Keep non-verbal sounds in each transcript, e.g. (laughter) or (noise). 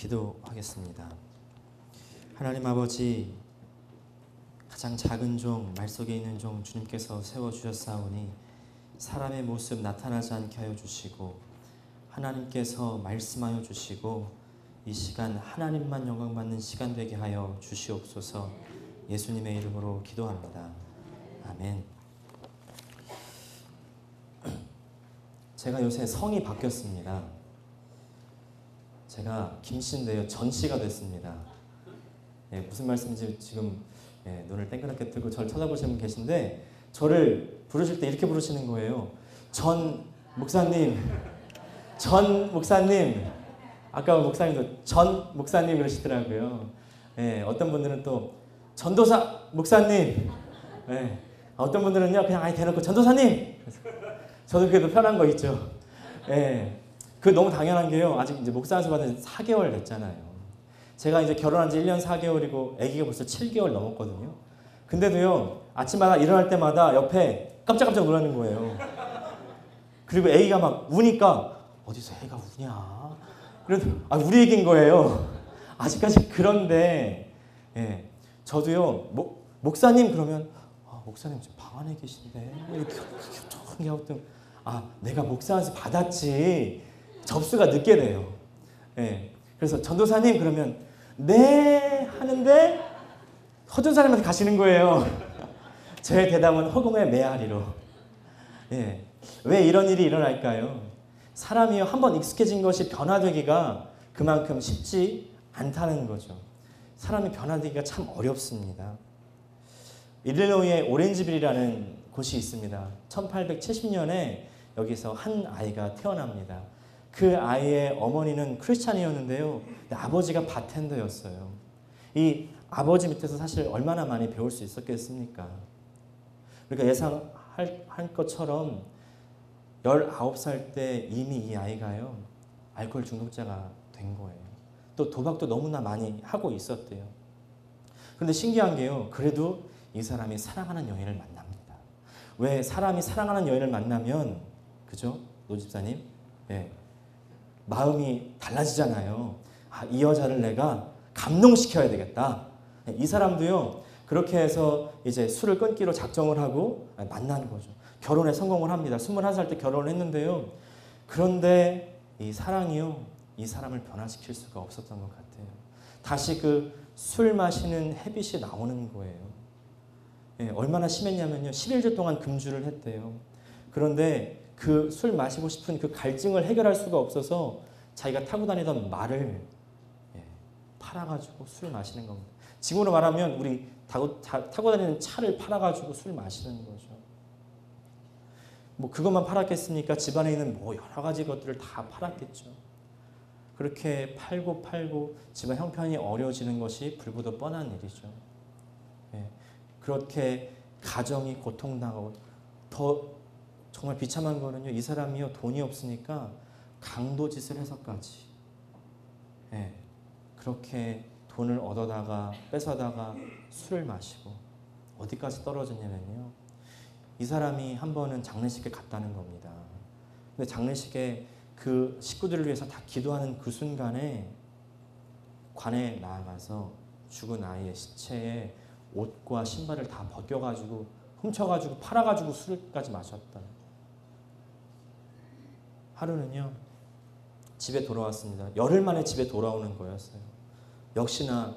기도하겠습니다. 하나님 아버지 가장 작은 종, 말 속에 있는 종 주님께서 세워 주셨사오니 사람의 모습 나타나지 않게 하여 주시고 하나님께서 말씀하여 주시고 이 시간 하나님만 영광 받는 시간 되게 하여 주시옵소서. 예수님의 이름으로 기도합니다. 아멘. (clears throat) 제가 요새 성이 바뀌었습니다. 제가 김씨인데요. 전씨가 됐습니다. 예, 무슨 말씀인지 지금 예, 눈을 땡그랗게 뜨고 저를 쳐다보시는 분 계신데 저를 부르실 때 이렇게 부르시는 거예요. 전 목사님, 전 목사님. 아까 목사님도 전 목사님 그러시더라고요. 예, 어떤 분들은 또 전도사 목사님. 예, 어떤 분들은요 그냥 아예 대놓고 전도사님. 저도 더 편한 거 있죠. 예, 그 너무 당연한 게요. 아직 이제 목사에서 받은 4개월 됐잖아요. 제가 이제 결혼한 지 1년 4개월이고 아기가 벌써 7개월 넘었거든요. 근데도요, 아침마다 일어날 때마다 옆에 깜짝깜짝 놀라는 거예요. 그리고 아기가 막 우니까 어디서 애가 우냐? 그래도 아 우리 얘기인 거예요. 아직까지 그런데 예, 저도요 목, 목사님 그러면 아, 목사님 지금 방 안에 계신데 이렇게 조용히 하고 아 내가 목사한테 받았지 접수가 늦게 돼요. 예, 그래서 전도사님 그러면 네 하는데 허준사님한테 가시는 거예요. (laughs) 제 대답은 허공의 메아리로. 예. 왜 이런 일이 일어날까요? 사람이요 한번 익숙해진 것이 변화되기가 그만큼 쉽지 않다는 거죠. 사람이 변화되기가 참 어렵습니다. 일리노이의 오렌지빌이라는 곳이 있습니다. 1870년에 여기서 한 아이가 태어납니다. 그 아이의 어머니는 크리스찬이었는데요. 아버지가 바텐더였어요. 이 아버지 밑에서 사실 얼마나 많이 배울 수 있었겠습니까? 그러니까 예상할 것처럼 19살 때 이미 이 아이가요. 알코올 중독자가 된 거예요. 또 도박도 너무나 많이 하고 있었대요. 그런데 신기한 게요. 그래도 이 사람이 사랑하는 여인을 만납니다. 왜 사람이 사랑하는 여인을 만나면 그죠? 노 집사님? 예. 마음이 달라지잖아요. 아, 이 여자를 내가 감동시켜야 되겠다. 이 사람도요, 그렇게 해서 이제 술을 끊기로 작정을 하고 만나는 거죠. 결혼에 성공을 합니다. 21살 때 결혼을 했는데요. 그런데 이 사랑이요, 이 사람을 변화시킬 수가 없었던 것 같아요. 다시 그 술 마시는 헤빗이 나오는 거예요. 예, 얼마나 심했냐면요. 11주 동안 금주를 했대요. 그런데 그 술 마시고 싶은 그 갈증을 해결할 수가 없어서 자기가 타고 다니던 말을 예, 팔아가지고 술 마시는 겁니다. 지금으로 말하면 우리 타고, 타, 타고 다니는 차를 팔아가지고 술 마시는 거죠. 뭐 그것만 팔았겠습니까? 집안에 있는 뭐 여러 가지 것들을 다 팔았겠죠. 그렇게 팔고 팔고 집안 형편이 어려워지는 것이 불구도 뻔한 일이죠. 예, 그렇게 가정이 고통당하고 더 정말 비참한 거는요. 이 사람이요 돈이 없으니까 강도 짓을 해서까지 예, 그렇게 돈을 얻어다가 뺏어다가 술을 마시고 어디까지 떨어졌냐면요. 이 사람이 한 번은 장례식에 갔다는 겁니다. 근데 장례식에 그 식구들을 위해서 다 기도하는 그 순간에 관에 나아가서 죽은 아이의 시체에 옷과 신발을 다 벗겨가지고 훔쳐가지고 팔아가지고 술까지 마셨다. 하루는요 집에 돌아왔습니다. 열흘 만에 집에 돌아오는 거였어요. 역시나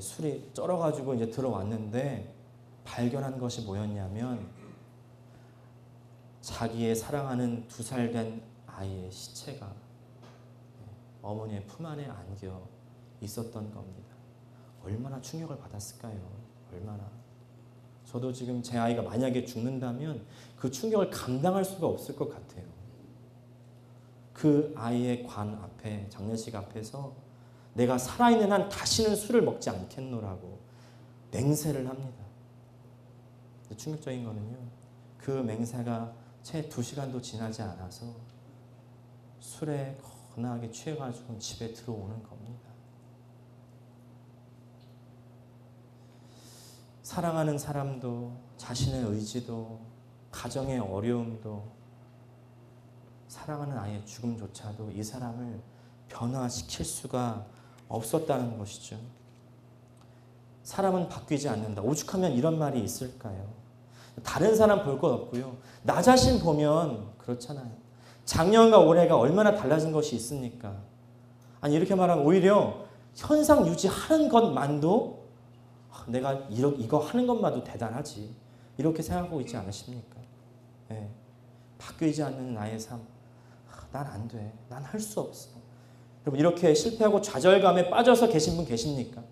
술이 쩔어가지고 이제 들어왔는데 발견한 것이 뭐였냐면 자기의 사랑하는 두 살 된 아이의 시체가 어머니의 품 안에 안겨 있었던 겁니다. 얼마나 충격을 받았을까요? 얼마나. 저도 지금 제 아이가 만약에 죽는다면 그 충격을 감당할 수가 없을 것 같아요. 그 아이의 관 앞에, 장례식 앞에서 내가 살아있는 한 다시는 술을 먹지 않겠노라고 맹세를 합니다. 충격적인 거는요. 그 맹세가 채 두 시간도 지나지 않아서 술에 거나하게 취해가지고 집에 들어오는 겁니다. 사랑하는 사람도 자신의 의지도 가정의 어려움도 사랑하는 아이의 죽음조차도 이 사람을 변화시킬 수가 없었다는 것이죠. 사람은 바뀌지 않는다. 오죽하면 이런 말이 있을까요? 다른 사람 볼 것 없고요. 나 자신 보면 그렇잖아요. 작년과 올해가 얼마나 달라진 것이 있습니까? 아니 이렇게 말하면 오히려 현상 유지하는 것만도 아, 내가 이거 하는 것만도 대단하지 이렇게 생각하고 있지 않으십니까? 네. 바뀌지 않는 나의 삶, 아, 난 안 돼, 난 할 수 없어. 여러분 이렇게 실패하고 좌절감에 빠져서 계신 분 계십니까?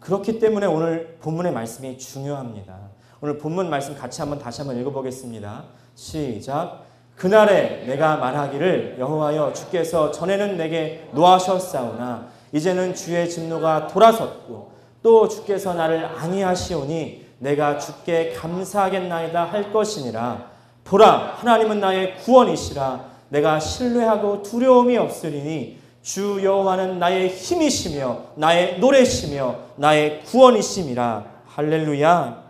그렇기 때문에 오늘 본문의 말씀이 중요합니다. 오늘 본문 말씀 같이 한번 다시 한번 읽어보겠습니다. 시작. 그날에 내가 말하기를 여호와여 주께서 전에는 내게 노하셨사오나 이제는 주의 진노가 돌아섰고 또 주께서 나를 아니하시오니 내가 주께 감사하겠나이다 할 것이니라 보라 하나님은 나의 구원이시라 내가 신뢰하고 두려움이 없으리니 주 여호와는 나의 힘이시며 나의 노래시며 나의 구원이심이라 할렐루야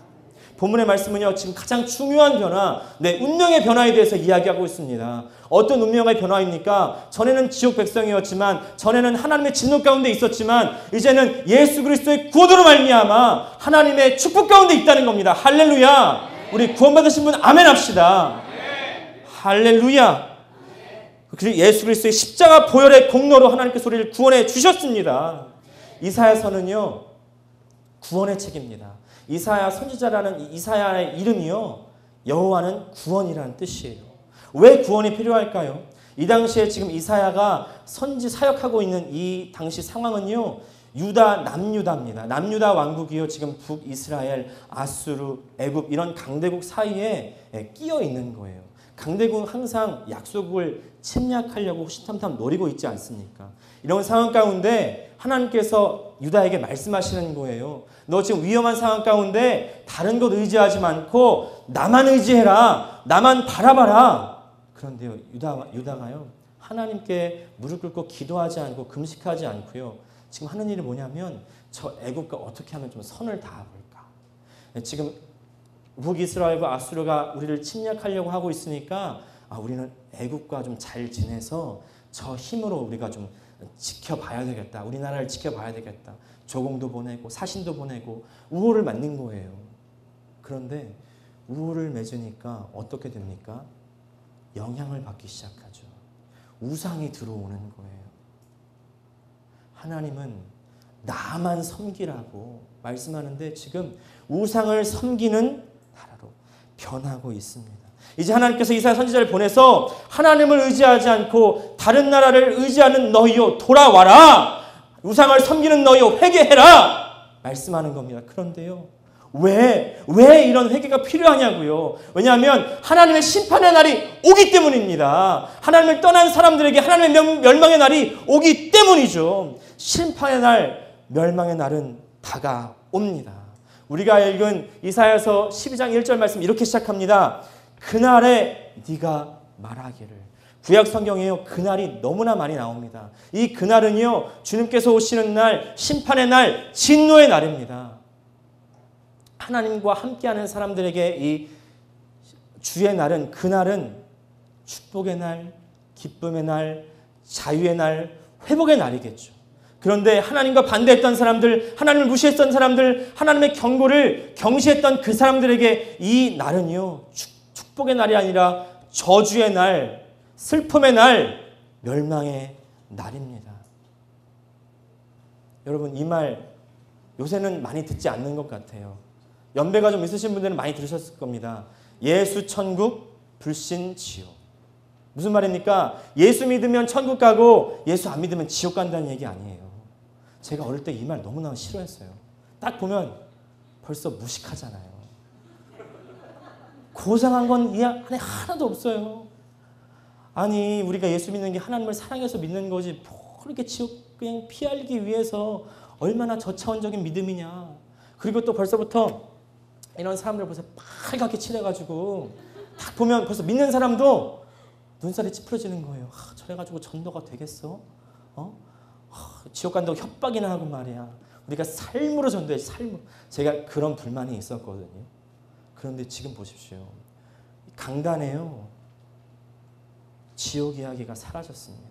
본문의 말씀은요, 지금 가장 중요한 변화, 내 운명의 변화에 대해서 이야기하고 있습니다. 어떤 운명의 변화입니까? 전에는 지옥 백성이었지만, 전에는 하나님의 진노 가운데 있었지만, 이제는 예수 그리스도의 구원으로 말미암아 하나님의 축복 가운데 있다는 겁니다. 할렐루야! 우리 구원받으신 분 아멘 합시다. 할렐루야! 그리고 예수 그리스도의 십자가 보혈의 공로로 하나님께서 우리를 구원해 주셨습니다. 이사야서는요, 구원의 책입니다. 이사야 선지자라는 이사야의 이름이요. 여호와는 구원이라는 뜻이에요. 왜 구원이 필요할까요? 이 당시에 지금 이사야가 선지 사역하고 있는 이 당시 상황은요. 유다 남유다입니다. 남유다 왕국이요. 지금 북이스라엘, 아수르, 애굽 이런 강대국 사이에 예, 끼어 있는 거예요. 강대국은 항상 약속을 침략하려고 호시탐탐 노리고 있지 않습니까? 이런 상황 가운데 하나님께서 유다에게 말씀하시는 거예요. 너 지금 위험한 상황 가운데 다른 것 의지하지 않고 나만 의지해라. 나만 바라봐라. 그런데요, 유다, 유다가요, 하나님께 무릎 꿇고 기도하지 않고 금식하지 않고요. 지금 하는 일이 뭐냐면 저 애국과 어떻게 하면 좀 선을 닿아볼까. 지금 북이스라엘과 아수르가 우리를 침략하려고 하고 있으니까 아, 우리는 애국과 좀 잘 지내서 저 힘으로 우리가 좀 지켜봐야 되겠다. 우리나라를 지켜봐야 되겠다. 조공도 보내고 사신도 보내고 우호를 맞는 거예요. 그런데 우호를 맺으니까 어떻게 됩니까? 영향을 받기 시작하죠. 우상이 들어오는 거예요. 하나님은 나만 섬기라고 말씀하는데 지금 우상을 섬기는 변하고 있습니다. 이제 하나님께서 이사 선지자를 보내서 하나님을 의지하지 않고 다른 나라를 의지하는 너희요 돌아와라. 우상을 섬기는 너희요 회개해라. 말씀하는 겁니다. 그런데요. 왜, 왜 이런 회개가 필요하냐고요. 왜냐하면 하나님의 심판의 날이 오기 때문입니다. 하나님을 떠난 사람들에게 하나님의 멸망의 날이 오기 때문이죠. 심판의 날, 멸망의 날은 다가옵니다. 우리가 읽은 이사야서 12장 1절 말씀 이렇게 시작합니다. 그날에 네가 말하기를 구약 성경에요. 그날이 너무나 많이 나옵니다. 이 그날은요. 주님께서 오시는 날, 심판의 날, 진노의 날입니다. 하나님과 함께하는 사람들에게 이 주의 날은 그날은 축복의 날, 기쁨의 날, 자유의 날, 회복의 날이겠죠. 그런데 하나님과 반대했던 사람들, 하나님을 무시했던 사람들, 하나님의 경고를 경시했던 그 사람들에게 이 날은요, 축복의 날이 아니라 저주의 날, 슬픔의 날, 멸망의 날입니다. 여러분, 이 말 요새는 많이 듣지 않는 것 같아요. 연배가 좀 있으신 분들은 많이 들으셨을 겁니다. 예수 천국, 불신 지옥. 무슨 말입니까? 예수 믿으면 천국 가고 예수 안 믿으면 지옥 간다는 얘기 아니에요. 제가 어릴 때 이 말 너무나 싫어했어요. 딱 보면 벌써 무식하잖아요. 고상한 건 이 안에 하나도 없어요. 아니 우리가 예수 믿는 게 하나님을 사랑해서 믿는 거지 뭐 그렇게 지옥 그냥 피하기 위해서 얼마나 저차원적인 믿음이냐. 그리고 또 벌써부터 이런 사람들 벌써 빨갛게 칠해가지고 딱 보면 벌써 믿는 사람도 눈살이 찌푸려지는 거예요. 아, 저래가지고 전도가 되겠어? 어? 아, 지옥 간다고 협박이나 하고 말이야. 우리가 삶으로 전도해 삶으로. 제가 그런 불만이 있었거든요. 그런데 지금 보십시오. 강단에요. 지옥 이야기가 사라졌습니다.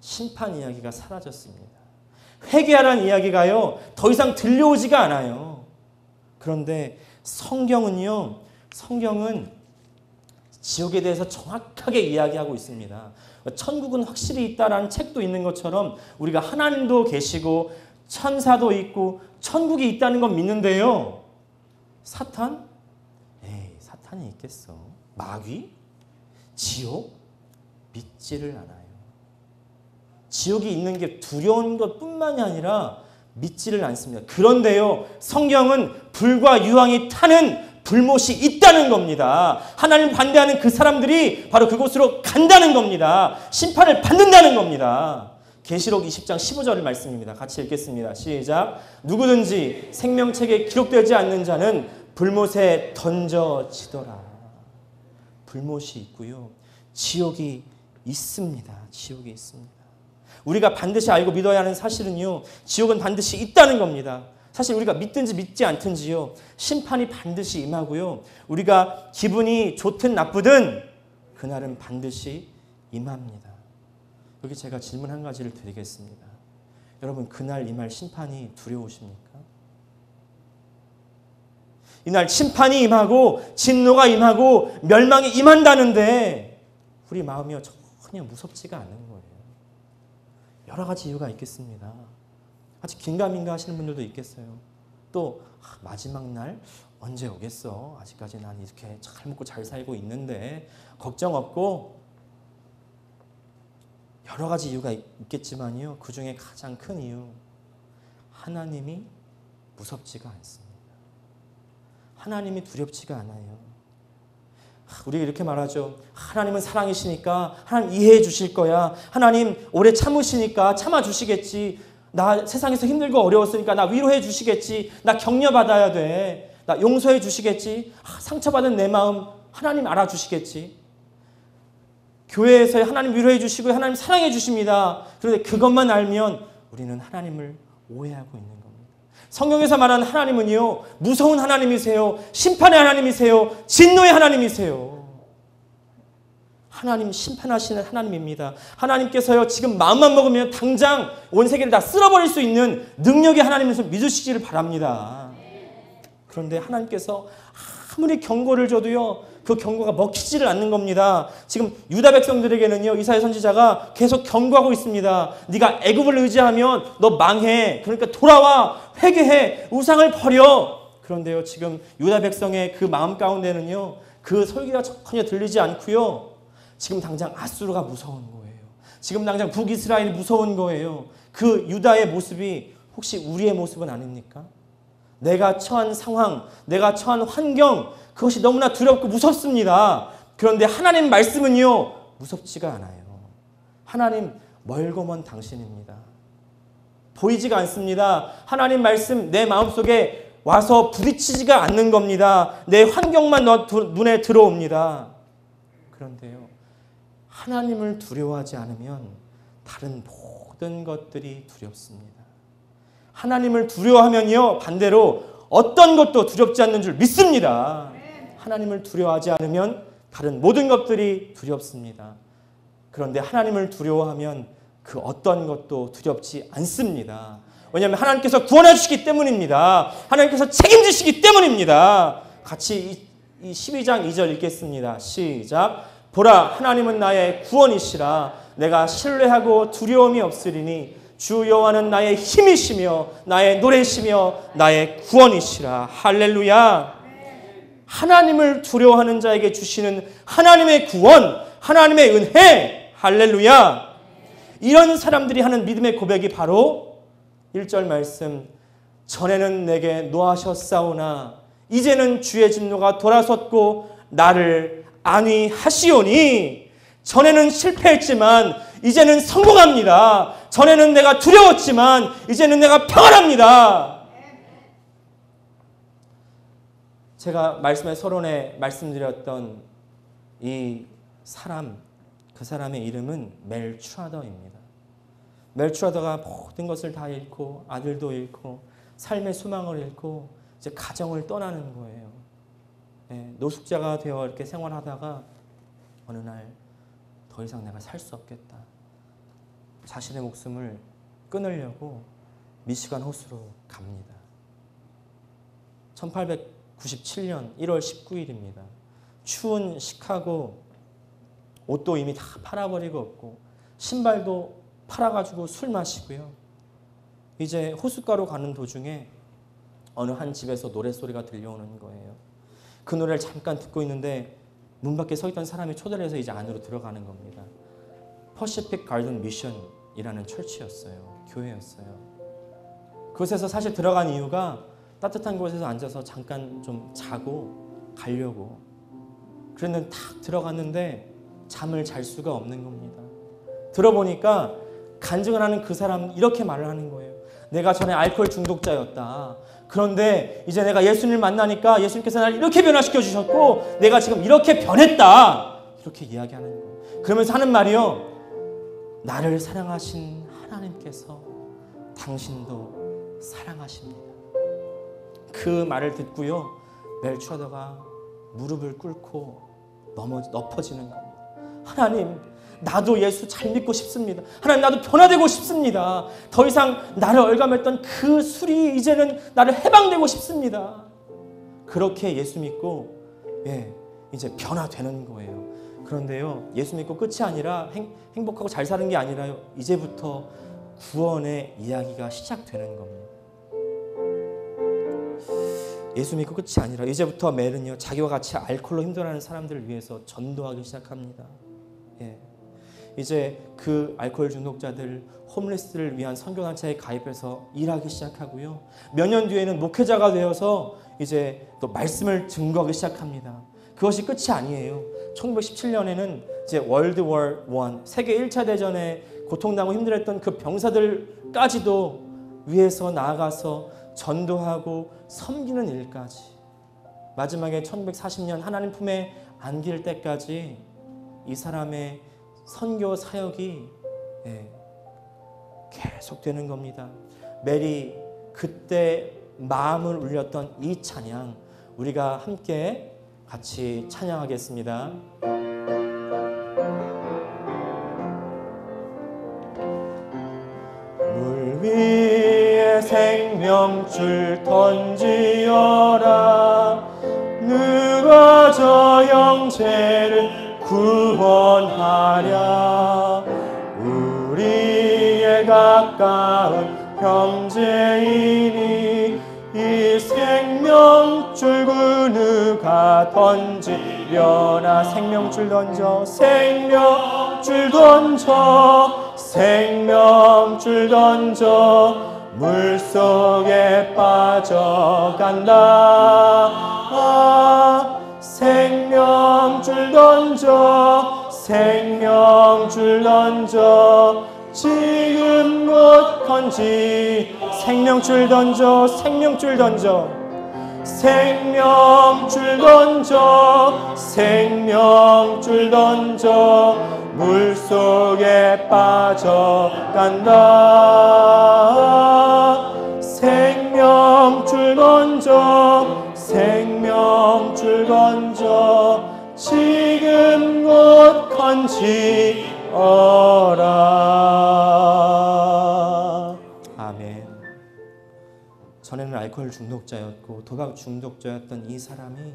심판 이야기가 사라졌습니다. 회개하라는 이야기가요. 더 이상 들려오지가 않아요. 그런데 성경은요. 성경은 지옥에 대해서 정확하게 이야기하고 있습니다. 천국은 확실히 있다라는 책도 있는 것처럼 우리가 하나님도 계시고 천사도 있고 천국이 있다는 건 믿는데요. 사탄? 에이, 사탄이 있겠어. 마귀? 지옥? 믿지를 않아요. 지옥이 있는 게 두려운 것 뿐만이 아니라 믿지를 않습니다. 그런데요, 성경은 불과 유황이 타는 불못이 있다는 겁니다. 하나님 반대하는 그 사람들이 바로 그곳으로 간다는 겁니다. 심판을 받는다는 겁니다. 계시록 20장 15절 말씀입니다. 같이 읽겠습니다. 시작. 누구든지 생명책에 기록되지 않는 자는 불못에 던져지더라. 불못이 있고요. 지옥이 있습니다. 지옥이 있습니다. 우리가 반드시 알고 믿어야 하는 사실은요. 지옥은 반드시 있다는 겁니다. 사실 우리가 믿든지 믿지 않든지요. 심판이 반드시 임하고요. 우리가 기분이 좋든 나쁘든 그날은 반드시 임합니다. 여기 제가 질문 한 가지를 드리겠습니다. 여러분 그날 임할 심판이 두려우십니까? 이날 심판이 임하고 진노가 임하고 멸망이 임한다는데 우리 마음이 전혀 무섭지가 않은 거예요. 여러 가지 이유가 있겠습니다. 아직 긴가민가 하시는 분들도 있겠어요. 또 아, 마지막 날 언제 오겠어? 아직까지 난 이렇게 잘 먹고 잘 살고 있는데 걱정 없고 여러 가지 이유가 있겠지만요. 그 중에 가장 큰 이유 하나님이 무섭지가 않습니다. 하나님이 두렵지가 않아요. 우리 이렇게 말하죠. 하나님은 사랑이시니까 하나님 이해해 주실 거야. 하나님 오래 참으시니까 참아 주시겠지. 나 세상에서 힘들고 어려웠으니까 나 위로해 주시겠지. 나 격려 받아야 돼. 나 용서해 주시겠지. 아, 상처받은 내 마음 하나님 알아주시겠지. 교회에서 하나님 위로해 주시고 하나님 사랑해 주십니다. 그런데 그것만 알면 우리는 하나님을 오해하고 있는 겁니다. 성경에서 말하는 하나님은요, 무서운 하나님이세요. 심판의 하나님이세요. 진노의 하나님이세요. 하나님 심판하시는 하나님입니다. 하나님께서요, 지금 마음만 먹으면 당장 온 세계를 다 쓸어버릴 수 있는 능력의 하나님에서 믿으시기를 바랍니다. 그런데 하나님께서 아무리 경고를 줘도요, 그 경고가 먹히지를 않는 겁니다. 지금 유다 백성들에게는요 이사야 선지자가 계속 경고하고 있습니다. 네가 애굽을 의지하면 너 망해. 그러니까 돌아와 회개해 우상을 버려. 그런데요 지금 유다 백성의 그 마음 가운데는요 그 설교가 전혀 들리지 않고요. 지금 당장 아수르가 무서운 거예요. 지금 당장 북이스라엘이 무서운 거예요. 그 유다의 모습이 혹시 우리의 모습은 아닙니까? 내가 처한 상황, 내가 처한 환경, 그것이 너무나 두렵고 무섭습니다. 그런데 하나님 말씀은요, 무섭지가 않아요. 하나님 멀고 먼 당신입니다. 보이지가 않습니다. 하나님 말씀 내 마음속에 와서 부딪히지가 않는 겁니다. 내 환경만 눈에 들어옵니다. 그런데요, 하나님을 두려워하지 않으면 다른 모든 것들이 두렵습니다. 하나님을 두려워하면요, 반대로 어떤 것도 두렵지 않는 줄 믿습니다. 하나님을 두려워하지 않으면 다른 모든 것들이 두렵습니다. 그런데 하나님을 두려워하면 그 어떤 것도 두렵지 않습니다. 왜냐하면 하나님께서 구원해 주시기 때문입니다. 하나님께서 책임지시기 때문입니다. 같이 이 12장 2절 읽겠습니다. 시작. 보라 하나님은 나의 구원이시라 내가 신뢰하고 두려움이 없으리니 주 여호와는 나의 힘이시며 나의 노래시며 나의 구원이시라. 할렐루야. 하나님을 두려워하는 자에게 주시는 하나님의 구원, 하나님의 은혜, 할렐루야. 이런 사람들이 하는 믿음의 고백이 바로 1절 말씀, 전에는 내게 노하셨사오나 이제는 주의 진노가 돌아섰고 나를 안위하시오니 전에는 실패했지만 이제는 성공합니다. 전에는 내가 두려웠지만 이제는 내가 평안합니다. 제가 말씀의 서론에 말씀드렸던 이 사람, 그 사람의 이름은 멜추아더입니다. 멜추아더가 모든 것을 다 잃고 아들도 잃고 삶의 수망을 잃고 이제 가정을 떠나는 거예요. 네, 노숙자가 되어 이렇게 생활하다가 어느 날 더 이상 내가 살 수 없겠다. 자신의 목숨을 끊으려고 미시간 호수로 갑니다. 1897년 1월 19일입니다. 추운 시카고 옷도 이미 다 팔아버리고 없고 신발도 팔아가지고 술 마시고요. 이제 호숫가로 가는 도중에 어느 한 집에서 노래소리가 들려오는 거예요. 그 노래를 잠깐 듣고 있는데 문 밖에 서 있던 사람이 초대를 해서 이제 안으로 들어가는 겁니다. 퍼시픽 가든 미션이라는 철치였어요. 교회였어요. 그곳에서 사실 들어간 이유가 따뜻한 곳에서 앉아서 잠깐 좀 자고 가려고. 그랬는데 탁 들어갔는데 잠을 잘 수가 없는 겁니다. 들어보니까 간증을 하는 그 사람 이렇게 말을 하는 거예요. 내가 전에 알코올 중독자였다. 그런데 이제 내가 예수님을 만나니까 예수님께서 나를 이렇게 변화시켜 주셨고 내가 지금 이렇게 변했다. 이렇게 이야기하는 거예요. 그러면서 하는 말이요. 나를 사랑하신 하나님께서 당신도 사랑하십니다. 그 말을 듣고요. 멜추어더가 무릎을 꿇고 넘어 엎어지는 겁니다. 하나님, 나도 예수 잘 믿고 싶습니다. 하나님, 나도 변화되고 싶습니다. 더 이상 나를 얼감했던 그 술이 이제는 나를 해방되고 싶습니다. 그렇게 예수 믿고, 예, 이제 변화되는 거예요. 그런데요, 예수 믿고 끝이 아니라 행, 행복하고 잘 사는 게 아니라요, 이제부터 구원의 이야기가 시작되는 겁니다. 예수 믿고 끝이 아니라 이제부터 멜은요 자기와 같이 알코올로 힘들어하는 사람들을 위해서 전도하기 시작합니다. 예. 이제 그 알코올 중독자들, 홈리스를 위한 선교단체에 가입해서 일하기 시작하고요. 몇 년 뒤에는 목회자가 되어서 이제 또 말씀을 증거하기 시작합니다. 그것이 끝이 아니에요. 1917년에는 이제 월드 워 1, 세계 1차 대전에 고통당하고 힘들었던 그 병사들까지도 위해서 나아가서 전도하고 섬기는 일까지 마지막에 1940년 하나님 품에 안길 때까지 이 사람의 선교 사역이 예, 계속되는 겁니다. 메리 그때 마음을 울렸던 이 찬양 우리가 함께 같이 찬양하겠습니다. 물 위에 생명줄 던지어라 누가 저 영체를 구원하랴. 우리의 가까운 형제이니 이 생명줄 그 누가 던지려나? 생명줄 던져 생명줄 던져 생명줄 던져. 물속에 빠져간다. 아, 생명줄 던져 생명줄 던져. 지금 곧 건지. 생명줄 던져 생명줄 던져. 생명줄 던져 생명줄 던져. 물속에 빠져간다 알코올 중독자였고 도박 중독자였던 이 사람이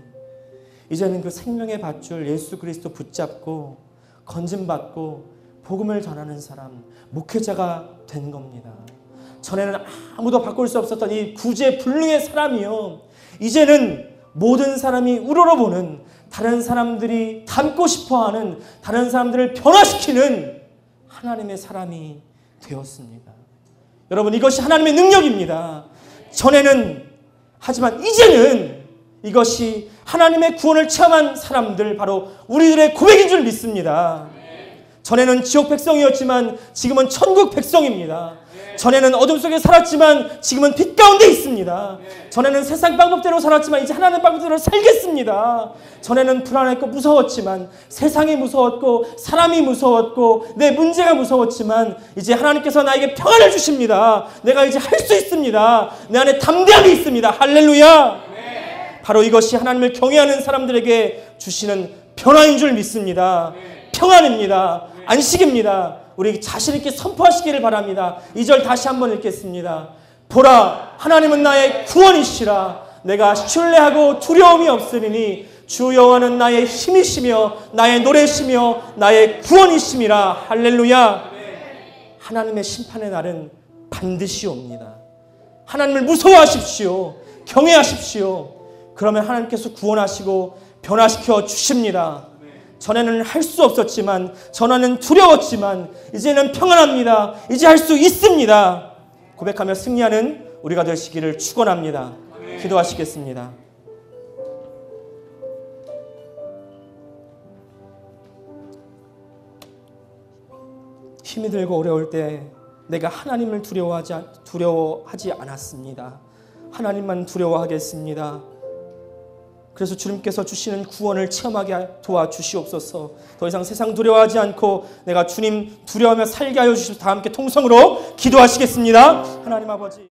이제는 그 생명의 밧줄 예수 그리스도 붙잡고 건짐받고 복음을 전하는 사람 목회자가 된 겁니다. 전에는 아무도 바꿀 수 없었던 이 구제불능의 사람이요. 이제는 모든 사람이 우러러보는 다른 사람들이 닮고 싶어하는 다른 사람들을 변화시키는 하나님의 사람이 되었습니다. 여러분 이것이 하나님의 능력입니다. 전에는 하지만 이제는 이것이 하나님의 구원을 체험한 사람들 바로 우리들의 고백인 줄 믿습니다. 전에는 지옥 백성이었지만 지금은 천국 백성입니다. 전에는 어둠 속에 살았지만 지금은 빛 가운데 있습니다. 전에는 세상 방법대로 살았지만 이제 하나님 방법대로 살겠습니다. 전에는 불안했고 무서웠지만 세상이 무서웠고 사람이 무서웠고 내 문제가 무서웠지만 이제 하나님께서 나에게 평안을 주십니다. 내가 이제 할 수 있습니다. 내 안에 담대함이 있습니다. 할렐루야. 바로 이것이 하나님을 경외하는 사람들에게 주시는 변화인 줄 믿습니다. 평안입니다. 안식입니다. 우리 자신 있게 선포하시기를 바랍니다. 이 절 다시 한번 읽겠습니다. 보라 하나님은 나의 구원이시라. 내가 신뢰하고 두려움이 없으리니 주 여호와는 나의 힘이시며 나의 노래시며 나의 구원이심이라. 할렐루야. 하나님의 심판의 날은 반드시 옵니다. 하나님을 무서워하십시오. 경외하십시오. 그러면 하나님께서 구원하시고 변화시켜 주십니다 전에는 할 수 없었지만 전에는 두려웠지만 이제는 평안합니다 이제 할 수 있습니다 고백하며 승리하는 우리가 되시기를 축원합니다. 기도하시겠습니다. 힘이 들고 어려울 때 내가 하나님을 두려워하지 않- 두려워하지 않았습니다. 하나님만 두려워하겠습니다. 그래서 주님께서 주시는 구원을 체험하게 도와주시옵소서. 더 이상 세상 두려워하지 않고 내가 주님 두려워하며 살게 하여 주시옵소서. 다 함께 통성으로 기도하시겠습니다. 하나님 아버지.